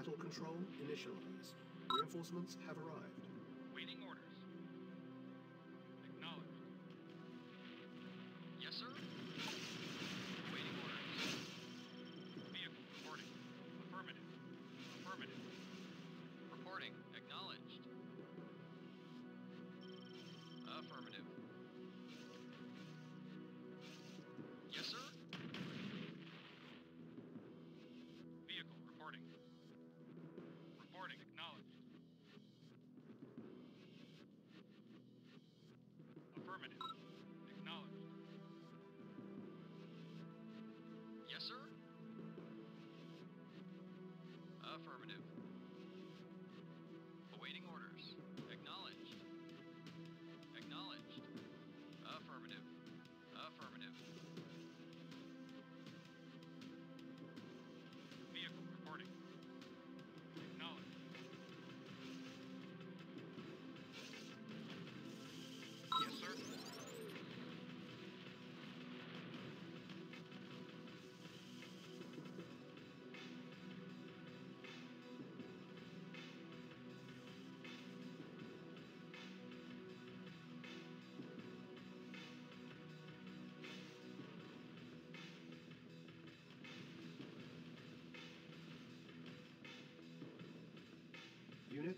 Battle control initialized. Reinforcements have arrived. Waiting orders. Acknowledged. Yes, sir? Waiting orders. Vehicle reporting. Affirmative. Affirmative. Reporting. Acknowledged. Affirmative. Yes, sir? Vehicle reporting. Affirmative.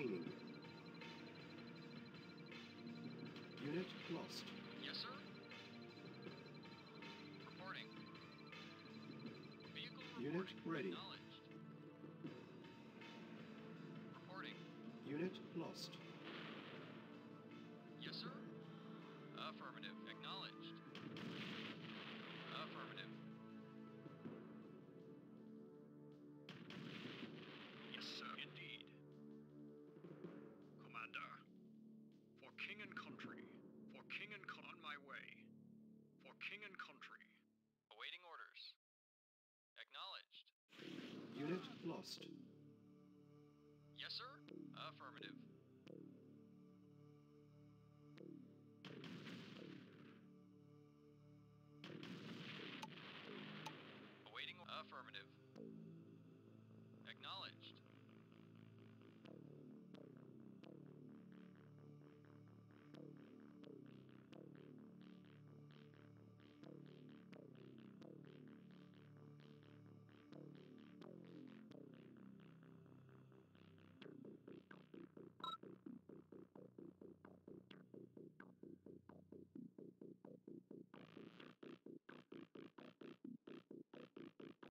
Training. Unit lost. Yes, sir. Reporting. Vehicle Unit ready. Acknowledged. Reporting. Unit lost. King and country, for king and con on my way, for king and country. Awaiting orders. Acknowledged. Unit lost. Yes, sir. Affirmative. Awaiting affirmative. Acknowledged.